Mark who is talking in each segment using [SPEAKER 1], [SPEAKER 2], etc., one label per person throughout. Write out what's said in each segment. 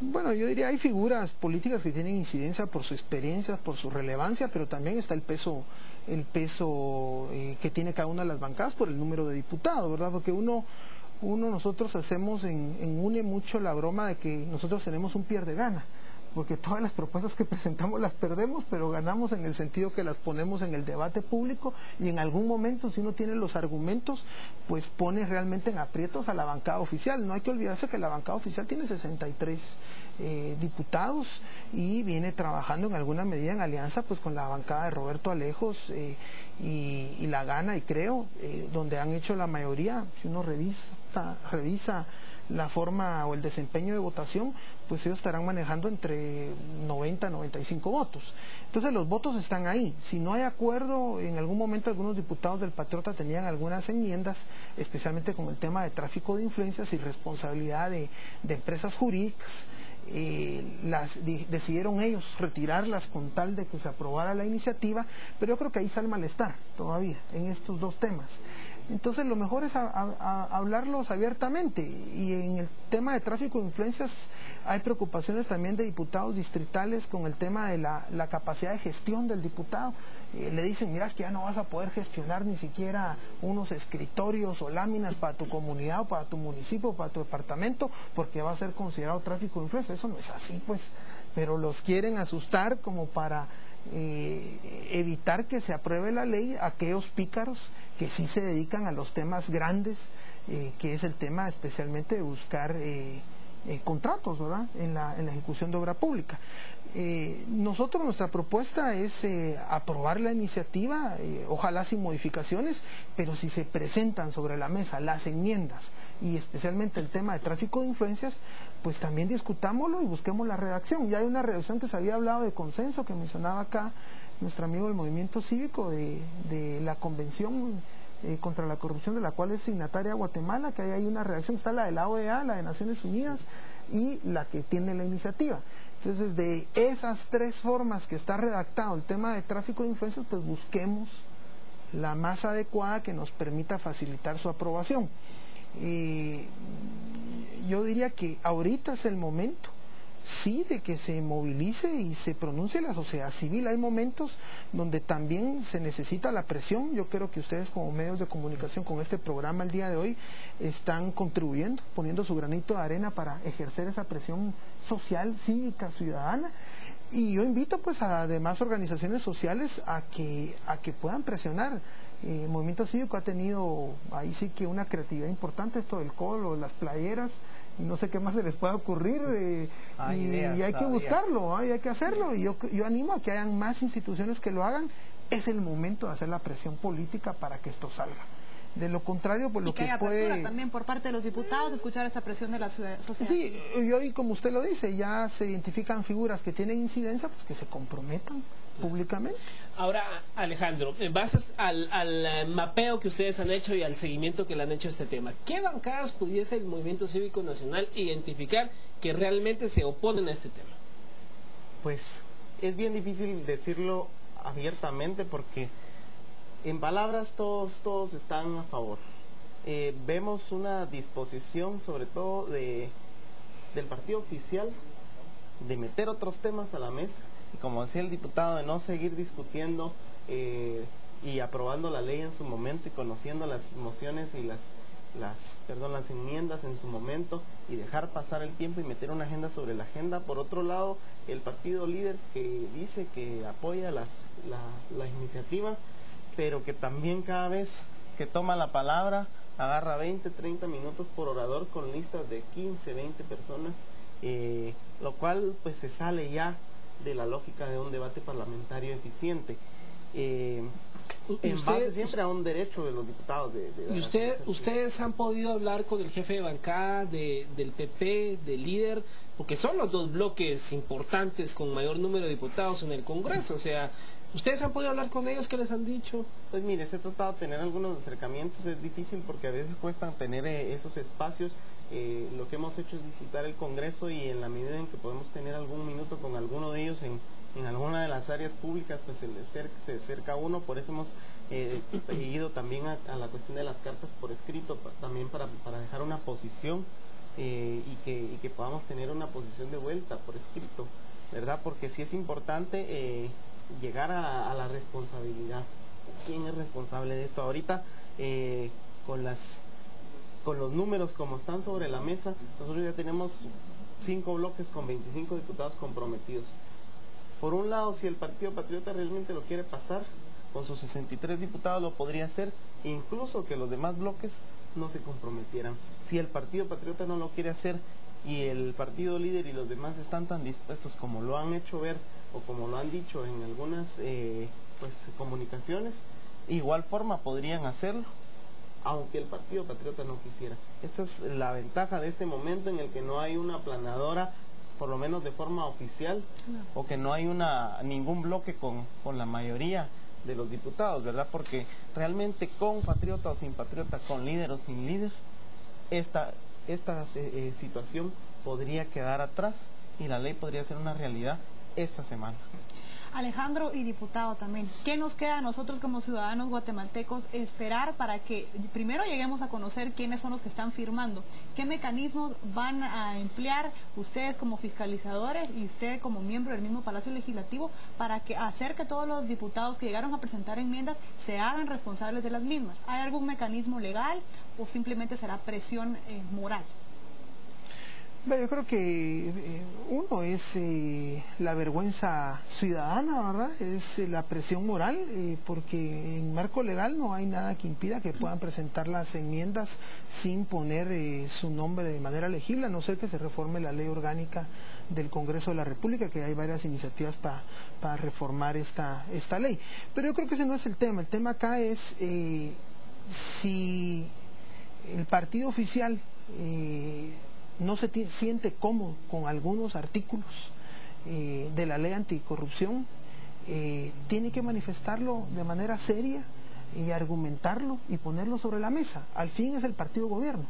[SPEAKER 1] Bueno, yo diría hay figuras políticas que tienen incidencia por su experiencia, por su relevancia, pero también está el peso, el peso eh, que tiene cada una de las bancadas por el número de diputados, ¿verdad? Porque uno, uno nosotros hacemos en, en UNE mucho la broma de que nosotros tenemos un pierde gana porque todas las propuestas que presentamos las perdemos, pero ganamos en el sentido que las ponemos en el debate público y en algún momento, si uno tiene los argumentos, pues pone realmente en aprietos a la bancada oficial. No hay que olvidarse que la bancada oficial tiene 63 eh, diputados y viene trabajando en alguna medida en alianza pues con la bancada de Roberto Alejos eh, y, La Gana y creo, eh, donde han hecho la mayoría, si uno revisa, revisa la forma o el desempeño de votación, pues ellos estarán manejando entre 90 y 95 votos. Entonces los votos están ahí. Si no hay acuerdo, en algún momento algunos diputados del Patriota tenían algunas enmiendas, especialmente con el tema de tráfico de influencias y responsabilidad de, de empresas jurídicas. Eh, las decidieron ellos retirarlas con tal de que se aprobara la iniciativa, pero yo creo que ahí está el malestar todavía en estos dos temas. Entonces lo mejor es hablarlos abiertamente y en el tema de tráfico de influencias hay preocupaciones también de diputados distritales con el tema de la, capacidad de gestión del diputado. Eh, le dicen, mira, es que ya no vas a poder gestionar ni siquiera unos escritorios o láminas para tu comunidad o para tu municipio o para tu departamento porque va a ser considerado tráfico de influencias. Eso no es así, pues, pero los quieren asustar como para eh, evitar que se apruebe la ley aquellos pícaros que sí se dedican a los temas grandes, eh, que es el tema especialmente de buscar eh, contratos ¿verdad? En, la, en la ejecución de obra pública. Eh, nosotros nuestra propuesta es eh, aprobar la iniciativa, eh, ojalá sin modificaciones, pero si se presentan sobre la mesa las enmiendas y especialmente el tema de tráfico de influencias, pues también discutámoslo y busquemos la redacción. Ya hay una redacción que se había hablado de consenso que mencionaba acá nuestro amigo del movimiento cívico de, de la convención contra la corrupción de la cual es signataria Guatemala, que ahí hay una redacción, está la de la OEA, la de Naciones Unidas y la que tiene la iniciativa. Entonces, de esas tres formas que está redactado el tema de tráfico de influencias, pues busquemos la más adecuada que nos permita facilitar su aprobación. yo diría que ahorita es el momento sí de que se movilice y se pronuncie la sociedad civil. Hay momentos donde también se necesita la presión. Yo creo que ustedes como medios de comunicación con este programa el día de hoy están contribuyendo, poniendo su granito de arena para ejercer esa presión social, cívica, ciudadana. Y yo invito pues a demás organizaciones sociales a que, a que puedan presionar. el movimiento cívico ha tenido ahí sí que una creatividad importante, esto del colo, las playeras, no sé qué más se les pueda ocurrir eh, y, hay que buscarlo, hay que hacerlo y yo, yo animo a que hayan más instituciones que lo hagan, es el momento de hacer la presión política para que esto salga. De lo contrario, pues lo
[SPEAKER 2] que,
[SPEAKER 1] que puede...
[SPEAKER 2] también por parte de los diputados escuchar esta presión de la sociedad.
[SPEAKER 1] Sí, y hoy, como usted lo dice, ya se identifican figuras que tienen incidencia, pues que se comprometan públicamente.
[SPEAKER 3] Ahora, Alejandro, en base al, eh, mapeo que ustedes han hecho y al seguimiento que le han hecho a este tema, ¿qué bancadas pudiese el Movimiento Cívico Nacional identificar que realmente se oponen a este tema?
[SPEAKER 4] Pues es bien difícil decirlo abiertamente porque en palabras todos, todos están a favor. Eh, vemos una disposición sobre todo de, del partido oficial de meter otros temas a la mesa como decía el diputado, de no seguir discutiendo eh, y aprobando la ley en su momento y conociendo las mociones y las, las, perdón, las enmiendas en su momento y dejar pasar el tiempo y meter una agenda sobre la agenda. Por otro lado, el partido líder que dice que apoya las, la, la iniciativa, pero que también cada vez que toma la palabra agarra 20, 30 minutos por orador con listas de 15, 20 personas, eh, lo cual pues se sale ya de la lógica de un debate parlamentario eficiente. Eh, en base siempre a un derecho de los diputados de,
[SPEAKER 3] ¿Y usted, ustedes han podido hablar con el jefe de bancada de, del PP, del líder? Porque son los dos bloques importantes con mayor número de diputados en el Congreso. O sea, ¿ustedes han podido hablar con ellos? ¿Qué les han dicho?
[SPEAKER 4] Pues mire, se ha tratado de tener algunos acercamientos. Es difícil porque a veces cuesta tener eh, esos espacios. Eh, lo que hemos hecho es visitar el Congreso y en la medida en que podemos tener algún minuto con alguno de ellos en, alguna de las áreas públicas, pues se, se acerca uno. Por eso hemos eh, también a, la cuestión de las cartas por escrito, también para, para dejar una posición eh, y, que, y que podamos tener una posición de vuelta por escrito, ¿verdad? Porque sí es importante llegar a, la responsabilidad. ¿Quién es responsable de esto? Ahorita, eh, con las con los números como están sobre la mesa, nosotros ya tenemos cinco bloques con 25 diputados comprometidos. Por un lado, si el Partido Patriota realmente lo quiere pasar, con sus 63 diputados lo podría hacer, incluso que los demás bloques no se comprometieran. Si el Partido Patriota no lo quiere hacer y el partido líder y los demás están tan dispuestos como lo han hecho ver o como lo han dicho en algunas eh, pues, comunicaciones, igual forma podrían hacerlo aunque el Partido Patriota no quisiera. Esta es la ventaja de este momento en el que no hay una planadora, por lo menos de forma oficial, o que no hay una ningún bloque con, con la mayoría de los diputados, ¿verdad? Porque realmente con patriota o sin patriota, con líder o sin líder, esta, esta eh, eh, situación podría quedar atrás y la ley podría ser una realidad esta semana.
[SPEAKER 2] Alejandro y diputado también, ¿qué nos queda a nosotros como ciudadanos guatemaltecos esperar para que primero lleguemos a conocer quiénes son los que están firmando? ¿Qué mecanismos van a emplear ustedes como fiscalizadores y usted como miembro del mismo Palacio Legislativo para que hacer que todos los diputados que llegaron a presentar enmiendas se hagan responsables de las mismas? ¿Hay algún mecanismo legal o simplemente será presión eh, moral?
[SPEAKER 1] Yo creo que eh, uno es eh, la vergüenza ciudadana, ¿verdad? Es eh, la presión moral, porque en marco legal no hay nada que impida que puedan presentar las enmiendas sin poner su nombre de manera legible, a no ser que se reforme la ley orgánica del Congreso de la República, que hay varias iniciativas para reformar esta, esta ley. Pero yo creo que ese no es el tema. El tema acá es si el partido oficial no se siente cómodo con algunos artículos eh, de la ley anticorrupción, eh, tiene que manifestarlo de manera seria y argumentarlo y ponerlo sobre la mesa. Al fin es el partido gobierno.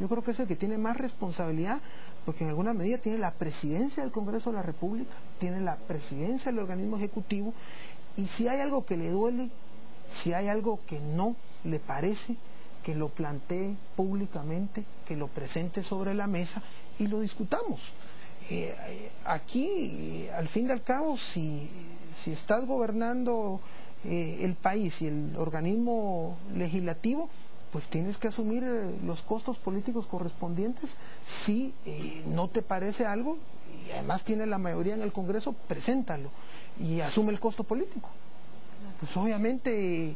[SPEAKER 1] Yo creo que es el que tiene más responsabilidad porque en alguna medida tiene la presidencia del Congreso de la República, tiene la presidencia del organismo ejecutivo y si hay algo que le duele, si hay algo que no le parece, que lo plantee públicamente, que lo presente sobre la mesa y lo discutamos. Eh, aquí, al fin y al cabo, si, si estás gobernando eh, el país y el organismo legislativo, pues tienes que asumir eh, los costos políticos correspondientes. Si no te parece algo, y además tiene la mayoría en el Congreso, preséntalo y asume el costo político. Pues obviamente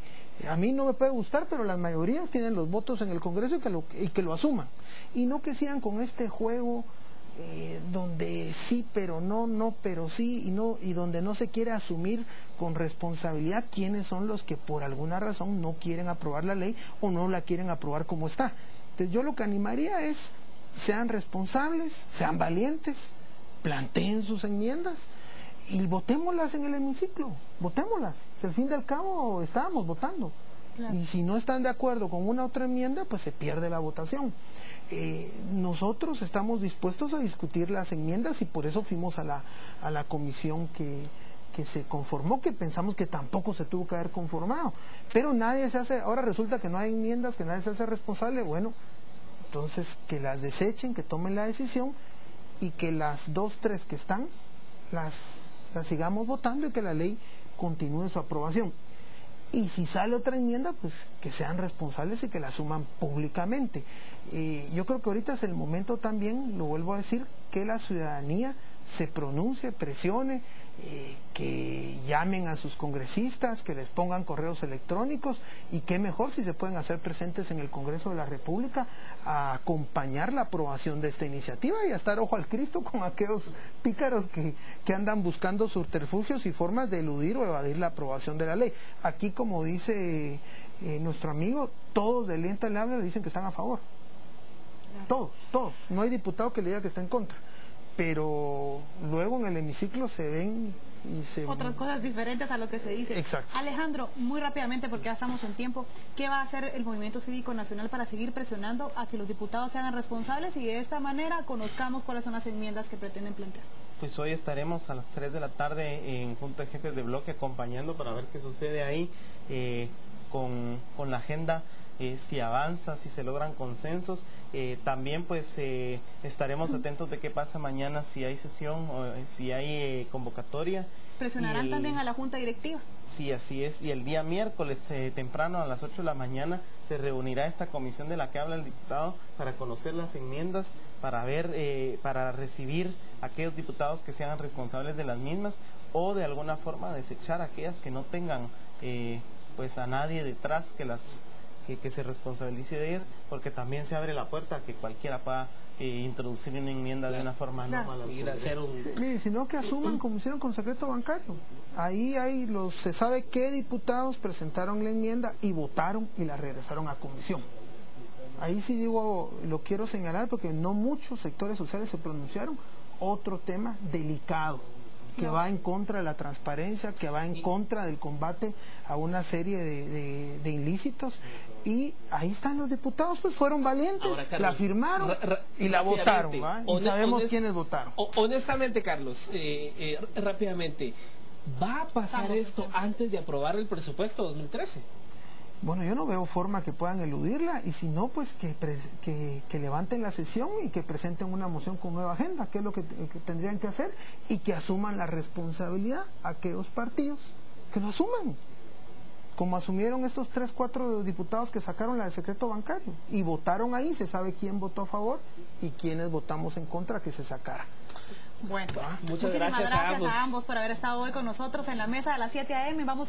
[SPEAKER 1] a mí no me puede gustar, pero las mayorías tienen los votos en el Congreso y que lo, y que lo asuman. Y no que sigan con este juego eh, donde sí, pero no, no, pero sí, y, no, y donde no se quiere asumir con responsabilidad quiénes son los que por alguna razón no quieren aprobar la ley o no la quieren aprobar como está. Entonces yo lo que animaría es, sean responsables, sean valientes, planteen sus enmiendas y votémoslas en el hemiciclo, votémoslas. Si al fin del cabo estábamos votando. Y si no están de acuerdo con una otra enmienda, pues se pierde la votación. Eh, nosotros estamos dispuestos a discutir las enmiendas y por eso fuimos a la, a la comisión que, que se conformó, que pensamos que tampoco se tuvo que haber conformado. Pero nadie se hace, ahora resulta que no hay enmiendas, que nadie se hace responsable, bueno, entonces que las desechen, que tomen la decisión y que las dos, tres que están, las la sigamos votando y que la ley continúe su aprobación. Y si sale otra enmienda, pues que sean responsables y que la asuman públicamente. Eh, yo creo que ahorita es el momento también, lo vuelvo a decir, que la ciudadanía se pronuncie, presione, eh, que llamen a sus congresistas, que les pongan correos electrónicos y qué mejor si se pueden hacer presentes en el Congreso de la República a acompañar la aprobación de esta iniciativa y a estar ojo al Cristo con aquellos pícaros que, que andan buscando subterfugios y formas de eludir o evadir la aprobación de la ley. Aquí, como dice eh, nuestro amigo, todos de lenta le habla le dicen que están a favor. Todos, todos. No hay diputado que le diga que está en contra pero luego en el hemiciclo se ven y se...
[SPEAKER 2] Otras cosas diferentes a lo que se dice.
[SPEAKER 1] Exacto.
[SPEAKER 2] Alejandro, muy rápidamente, porque ya estamos en tiempo, ¿qué va a hacer el Movimiento Cívico Nacional para seguir presionando a que los diputados se hagan responsables y de esta manera conozcamos cuáles son las enmiendas que pretenden plantear?
[SPEAKER 4] Pues hoy estaremos a las 3 de la tarde en Junta de Jefes de Bloque acompañando para ver qué sucede ahí eh, con, con la agenda eh, si avanza, si se logran consensos. Eh, también pues eh, estaremos atentos de qué pasa mañana, si hay sesión o si hay convocatoria.
[SPEAKER 2] Presionarán
[SPEAKER 4] el-
[SPEAKER 2] también a la Junta Directiva.
[SPEAKER 4] Sí, así es. Y el día miércoles temprano a las 8 de la mañana se reunirá esta comisión de la que habla el diputado para conocer las enmiendas, para ver, para recibir aquellos diputados que sean responsables de las mismas o de alguna forma desechar aquellas que no tengan pues a nadie detrás que las que, que se responsabilice de ellas, porque también se abre la puerta a que cualquiera pueda eh, introducir una enmienda de una forma
[SPEAKER 2] Claro.
[SPEAKER 3] a hacer un...
[SPEAKER 1] Sino que asuman como hicieron con secreto bancario. Ahí hay los, se sabe qué diputados presentaron la enmienda y votaron y la regresaron a comisión. Ahí sí digo, lo quiero señalar porque no muchos sectores sociales se pronunciaron. Otro tema delicado que va en contra de la transparencia, que va en contra del combate a una serie de, de- de ilícitos. Y ahí están los diputados, pues fueron valientes,
[SPEAKER 3] Ahora, Carlos,
[SPEAKER 1] la firmaron y la votaron. ¿va? Y sabemos quiénes votaron.
[SPEAKER 3] Honestamente, Carlos, eh, eh, rápidamente, ¿va a pasar
[SPEAKER 2] Estamos
[SPEAKER 3] esto antes de aprobar el presupuesto 2013?
[SPEAKER 1] Bueno, yo no veo forma que puedan eludirla y si no, pues que, pres- que, que levanten la sesión y que presenten una moción con nueva agenda, que es lo que, que tendrían que hacer, y que asuman la responsabilidad aquellos partidos, que lo asuman, como asumieron estos tres, cuatro diputados que sacaron la del secreto bancario y votaron ahí, se sabe quién votó a favor y quiénes votamos en contra que se sacara.
[SPEAKER 2] Bueno,
[SPEAKER 3] Muchas
[SPEAKER 2] muchísimas
[SPEAKER 3] gracias a ambos.
[SPEAKER 2] por haber estado hoy con nosotros en la mesa de las 7 a.m. Vamos